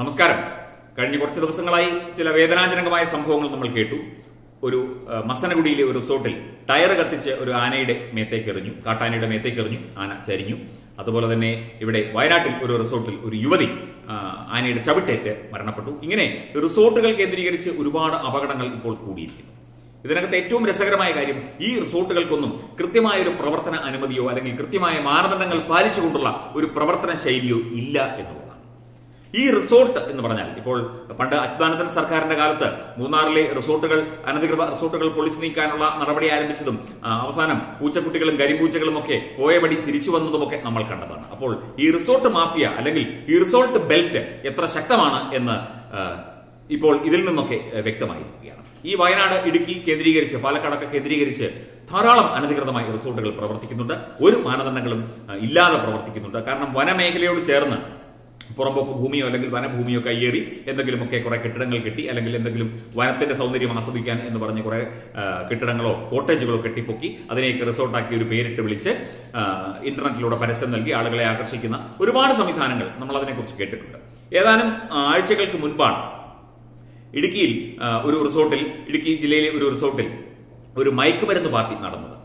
നമസ്കാരം. കഴിഞ്ഞ കുറച്ച് ദിവസങ്ങളായി ചില വേദനാജനകമായ സംഭവങ്ങൾ നമ്മൾ കേട്ടു. ഒരു മസനഗുടിയിലെ ഒരു റിസോർട്ടിൽ ടയർ കത്തിച്ച് ഒരു ആനയുടെ മേത്തേക്ക് എറിഞ്ഞു. കാട്ടാനയുടെ മേത്തേക്ക് എറിഞ്ഞു. ആന ചരിഞ്ഞു. അതുപോലെ തന്നെ ഇവിടെ വയനാട്ടിൽ ഒരു റിസോർട്ടിൽ ഒരു യുവതി ആനയുടെ ചവിട്ടേറ്റ് മരണപ്പെട്ടു. ഇങ്ങനെ റിസോർട്ടുകൾ കേന്ദ്രീകരിച്ച് ഒരുപാട് അപകടങ്ങൾ ഇപ്പോൾ കൂടിയിരിക്കുന്നു. ഇതിനകത്ത് ഏറ്റവും രസകരമായ കാര്യം ഈ റിസോർട്ടുകൾക്കൊന്നും കൃത്യമായ ഒരു പ്രവർത്തന അനുമതിയോ അല്ലെങ്കിൽ കൃത്യമായ മാനദണ്ഡങ്ങൾ പാലിച്ചുകൊണ്ടുള്ള ഒരു പ്രവർത്തന ശൈലിയോ ഇല്ല എന്നുള്ളതാണ്. ഈ റിസോർട്ട് എന്ന് പറഞ്ഞാൽ ഇപ്പോൾ പണ്ട് അച്യുതാനന്ദൻ സർക്കാരിന്റെ കാലത്ത് മൂന്നാറിലെ റിസോർട്ടുകൾ അനധികൃത റിസോർട്ടുകൾ പൊളിച്ചു നീക്കാനുള്ള നടപടി ആരംഭിച്ചതും അവസാനം പൂച്ചക്കുട്ടികളും കരിമ്പൂച്ചകളും ഒക്കെ പോയപടി തിരിച്ചു വന്നതുമൊക്കെ നമ്മൾ കണ്ടതാണ്. അപ്പോൾ ഈ റിസോർട്ട് മാഫിയ അല്ലെങ്കിൽ ഈ റിസോർട്ട് ബെൽറ്റ് എത്ര ശക്തമാണ് എന്ന് ഇപ്പോൾ ഇതിൽ നിന്നൊക്കെ വ്യക്തമായിരിക്കുകയാണ്. ഈ വയനാട് ഇടുക്കി കേന്ദ്രീകരിച്ച് പാലക്കാടൊക്കെ കേന്ദ്രീകരിച്ച് ധാരാളം അനധികൃതമായി റിസോർട്ടുകൾ പ്രവർത്തിക്കുന്നുണ്ട്. ഒരു മാനദണ്ഡങ്ങളും ഇല്ലാതെ പ്രവർത്തിക്കുന്നുണ്ട്. കാരണം വനമേഖലയോട് ചേർന്ന് പുറമ്പോക്ക് ഭൂമിയോ അല്ലെങ്കിൽ വനഭൂമിയോ കയ്യേറി എന്തെങ്കിലുമൊക്കെ കുറെ കെട്ടിടങ്ങൾ കെട്ടി അല്ലെങ്കിൽ എന്തെങ്കിലും വനത്തിന്റെ സൗന്ദര്യം ആസ്വദിക്കാൻ എന്ന് പറഞ്ഞ് കുറെ കെട്ടിടങ്ങളോ കോട്ടേജുകളോ കെട്ടിപ്പൊക്കി അതിനെയൊക്കെ റിസോർട്ടാക്കി ഒരു പേരിട്ട് വിളിച്ച് ഇന്റർനെറ്റിലൂടെ പരസ്യം നൽകി ആളുകളെ ആകർഷിക്കുന്ന ഒരുപാട് സംവിധാനങ്ങൾ നമ്മൾ അതിനെക്കുറിച്ച് കേട്ടിട്ടുണ്ട്. ഏതാനും ആഴ്ചകൾക്ക് മുൻപാണ് ഇടുക്കിയിൽ ഒരു റിസോർട്ടിൽ ഇടുക്കി ജില്ലയിലെ ഒരു റിസോർട്ടിൽ ഒരു മയക്കുമരുന്ന് പാർട്ടി നടന്നത്.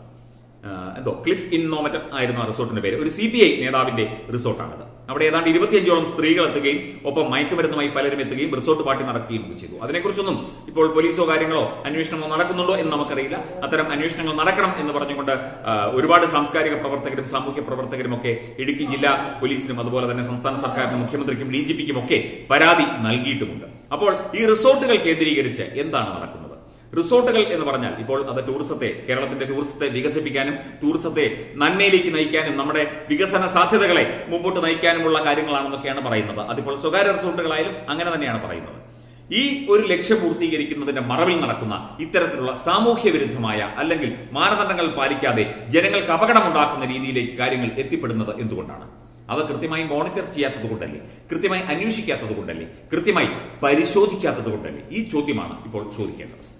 എന്തോ ക്ലിഫ് ഇൻ നോമറ്റം ആയിരുന്നു ആ റിസോർട്ടിന്റെ പേര്. ഒരു സി പി ഐ നേതാവിന്റെ റിസോർട്ടാണത്. അവിടെ ഏതാണ്ട് ഇരുപത്തിയഞ്ചോളം സ്ത്രീകൾ എത്തുകയും ഒപ്പം മയക്കുമരുന്നുമായി പലരും എത്തുകയും റിസോർട്ട് പാർട്ടി നടക്കുകയും ഒക്കെ ചെയ്തു. അതിനെക്കുറിച്ചൊന്നും ഇപ്പോൾ പോലീസോ കാര്യങ്ങളോ അന്വേഷണമോ നടക്കുന്നുണ്ടോ എന്ന് നമുക്കറിയില്ല. അത്തരം അന്വേഷണങ്ങൾ നടക്കണം എന്ന് പറഞ്ഞുകൊണ്ട് ഒരുപാട് സാംസ്കാരിക പ്രവർത്തകരും സാമൂഹ്യ പ്രവർത്തകരും ഒക്കെ ഇടുക്കി ജില്ലാ പോലീസിനും അതുപോലെ തന്നെ സംസ്ഥാന സർക്കാരിനും മുഖ്യമന്ത്രിക്കും ഡി ജി പിക്കും ഒക്കെ പരാതി നൽകിയിട്ടുമുണ്ട്. അപ്പോൾ ഈ റിസോർട്ടുകൾ കേന്ദ്രീകരിച്ച് എന്താണ് നടക്കുന്നത്? റിസോർട്ടുകൾ എന്ന് പറഞ്ഞാൽ ഇപ്പോൾ അത് ടൂറിസത്തെ കേരളത്തിന്റെ ടൂറിസത്തെ വികസിപ്പിക്കാനും ടൂറിസത്തെ നന്മയിലേക്ക് നയിക്കാനും നമ്മുടെ വികസന സാധ്യതകളെ മുമ്പോട്ട് നയിക്കാനുമുള്ള കാര്യങ്ങളാണെന്നൊക്കെയാണ് പറയുന്നത്. അതിപ്പോൾ സ്വകാര്യ റിസോർട്ടുകളായാലും അങ്ങനെ തന്നെയാണ് പറയുന്നത്. ഈ ഒരു ലക്ഷ്യം പൂർത്തീകരിക്കുന്നതിന്റെ മറവിൽ നടക്കുന്ന ഇത്തരത്തിലുള്ള സാമൂഹ്യ വിരുദ്ധമായ അല്ലെങ്കിൽ മാനദണ്ഡങ്ങൾ പാലിക്കാതെ ജനങ്ങൾക്ക് അപകടമുണ്ടാക്കുന്ന രീതിയിലേക്ക് കാര്യങ്ങൾ എത്തിപ്പെടുന്നത് എന്തുകൊണ്ടാണ്? അത് കൃത്യമായി മോണിറ്റർ ചെയ്യാത്തത് കൊണ്ടല്ലേ? കൃത്യമായി അന്വേഷിക്കാത്തത് കൊണ്ടല്ലേ? കൃത്യമായി പരിശോധിക്കാത്തത് കൊണ്ടല്ലേ? ഈ ചോദ്യമാണ് ഇപ്പോൾ ചോദിക്കേണ്ടത്.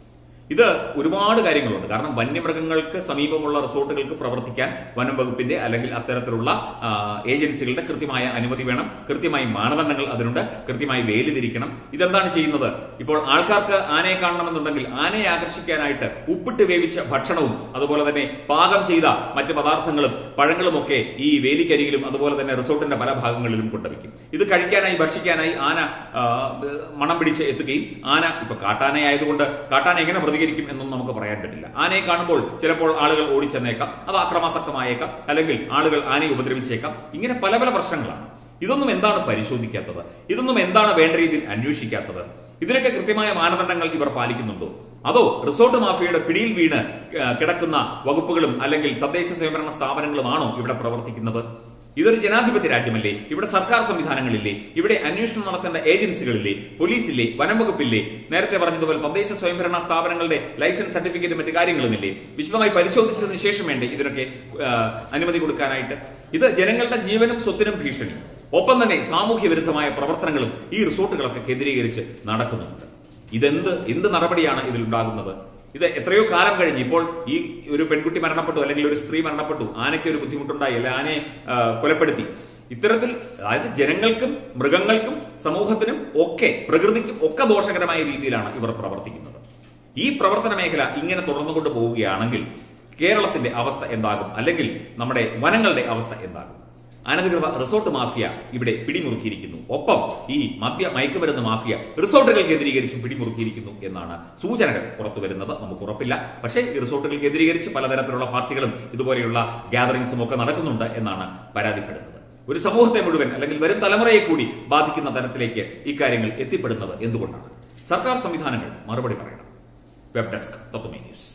ഇത് ഒരുപാട് കാര്യങ്ങളുണ്ട്. കാരണം വന്യമൃഗങ്ങൾക്ക് സമീപമുള്ള റിസോർട്ടുകൾക്ക് പ്രവർത്തിക്കാൻ വനം വകുപ്പിന്റെ അല്ലെങ്കിൽ അത്തരത്തിലുള്ള ഏജൻസികളുടെ കൃത്യമായ അനുമതി വേണം. കൃത്യമായി മാനദണ്ഡങ്ങൾ അതിനുണ്ട്. കൃത്യമായി വേലി തിരിക്കണം ഇതെന്താണ് ചെയ്യുന്നത്? ഇപ്പോൾ ആൾക്കാർക്ക് ആനയെ കാണണമെന്നുണ്ടെങ്കിൽ ആനയെ ആകർഷിക്കാനായിട്ട് ഉപ്പിട്ട് വേവിച്ച ഭക്ഷണവും അതുപോലെ തന്നെ പാകം ചെയ്ത മറ്റ് പദാർത്ഥങ്ങളും പഴങ്ങളും ഒക്കെ ഈ വേലിക്കരികിലും അതുപോലെ തന്നെ റിസോർട്ടിന്റെ പല ഭാഗങ്ങളിലും കൊണ്ടുവയ്ക്കും. ഇത് കഴിക്കാനായി ഭക്ഷിക്കാനായി ആന മണം പിടിച്ച് എത്തുകയും ആന ഇപ്പൊ കാട്ടാനയായതുകൊണ്ട് കാട്ടാന എങ്ങനെ പ്രതികരിക്കും എന്നും നമുക്ക് പറയാൻ പറ്റില്ല. ആനയെ കാണുമ്പോൾ ചിലപ്പോൾ ആളുകൾ ഓടിച്ചെന്നേക്കാം അത് അക്രമാസക്തമായേക്കാം അല്ലെങ്കിൽ ആളുകൾ ആനയെ ഉപദ്രവിച്ചേക്കാം. ഇങ്ങനെ പല പല പ്രശ്നങ്ങളാണ്. ഇതൊന്നും എന്താണ് പരിശോധിക്കാത്തത്? ഇതൊന്നും എന്താണ് വേണ്ട രീതിയിൽ അന്വേഷിക്കാത്തത്? ഇതിനൊക്കെ കൃത്യമായ മാനദണ്ഡങ്ങൾ ഇവർ പാലിക്കുന്നുണ്ടോ? അതോ റിസോർട്ട് മാഫിയയുടെ പിടിയിൽ വീണ് കിടക്കുന്ന വകുപ്പുകളും അല്ലെങ്കിൽ തദ്ദേശ സ്വയംഭരണ സ്ഥാപനങ്ങളുമാണോ ഇവിടെ പ്രവർത്തിക്കുന്നത്? ഇതൊരു ജനാധിപത്യ രാജ്യമല്ലേ? ഇവിടെ സർക്കാർ സംവിധാനങ്ങളില്ലേ? ഇവിടെ അന്വേഷണം നടത്തേണ്ട ഏജൻസികളില്ലേ? പോലീസില്ലേ? വനം വകുപ്പില്ലേ നേരത്തെ പറഞ്ഞതുപോലെ തദ്ദേശ സ്വയംഭരണ സ്ഥാപനങ്ങളുടെ ലൈസൻസ് സർട്ടിഫിക്കറ്റ് മറ്റു കാര്യങ്ങളുമില്ലേ വിശദമായി പരിശോധിച്ചതിന് ശേഷം വേണ്ടേ ഇതിനൊക്കെ അനുമതി കൊടുക്കാനായിട്ട്? ഇത് ജനങ്ങളുടെ ജീവനും സ്വത്തിനും ഭീഷണി. ഒപ്പം തന്നെ സാമൂഹ്യ വിരുദ്ധമായ പ്രവർത്തനങ്ങളും ഈ റിസോർട്ടുകളൊക്കെ കേന്ദ്രീകരിച്ച് നടക്കുന്നുണ്ട്. ഇതെന്ത് എന്ത് നടപടിയാണ് ഇതിലുണ്ടാകുന്നത് ഇത് എത്രയോ കാലം കഴിഞ്ഞ് ഇപ്പോൾ ഈ ഒരു പെൺകുട്ടി മരണപ്പെട്ടു അല്ലെങ്കിൽ ഒരു സ്ത്രീ മരണപ്പെട്ടു ആനയ്ക്ക് ഒരു ബുദ്ധിമുട്ടുണ്ടായി അല്ലെ ആനയെ കൊലപ്പെടുത്തി. ഇത്തരത്തിൽ അതായത് ജനങ്ങൾക്കും മൃഗങ്ങൾക്കും സമൂഹത്തിനും ഒക്കെ പ്രകൃതിക്കും ഒക്കെ ദോഷകരമായ രീതിയിലാണ് ഇവർ പ്രവർത്തിക്കുന്നത്. ഈ പ്രവർത്തന മേഖല ഇങ്ങനെ തുടർന്നുകൊണ്ട് പോവുകയാണെങ്കിൽ കേരളത്തിന്റെ അവസ്ഥ എന്താകും? അല്ലെങ്കിൽ നമ്മുടെ വനങ്ങളുടെ അവസ്ഥ എന്താകും? അനധികൃത റിസോർട്ട് മാഫിയ ഇവിടെ പിടിമുറുക്കിയിരിക്കുന്നു. ഒപ്പം ഈ മദ്യ മയക്കുമരുന്ന് മാഫിയ റിസോർട്ടുകൾ കേന്ദ്രീകരിച്ചും പിടിമുറുക്കിയിരിക്കുന്നു എന്നാണ് സൂചനകൾ പുറത്തു വരുന്നത് നമുക്ക് ഉറപ്പില്ല. പക്ഷേ ഈ റിസോർട്ടുകൾ കേന്ദ്രീകരിച്ച് പലതരത്തിലുള്ള പാർട്ടികളും ഇതുപോലെയുള്ള ഗ്യാതറിങ്സും ഒക്കെ നടക്കുന്നുണ്ട് എന്നാണ് പരാതിപ്പെടുന്നത്. ഒരു സമൂഹത്തെ മുഴുവൻ അല്ലെങ്കിൽ വരും തലമുറയെ കൂടി ബാധിക്കുന്ന തരത്തിലേക്ക് ഇക്കാര്യങ്ങൾ എത്തിപ്പെടുന്നത് എന്തുകൊണ്ടാണ്? സർക്കാർ സംവിധാനങ്ങൾ മറുപടി പറയണം. Web desk Tathwamayi news.